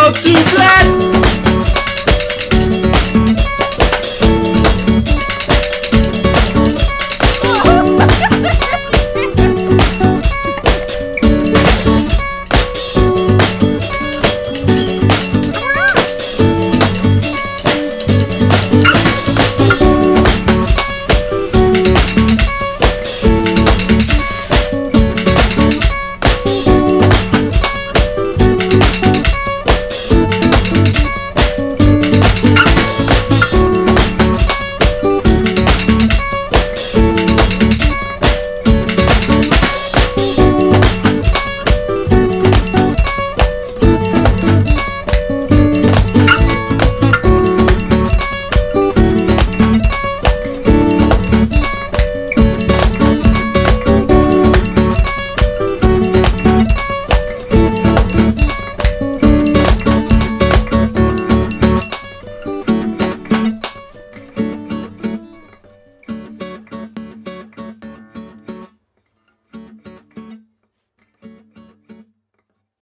go to black.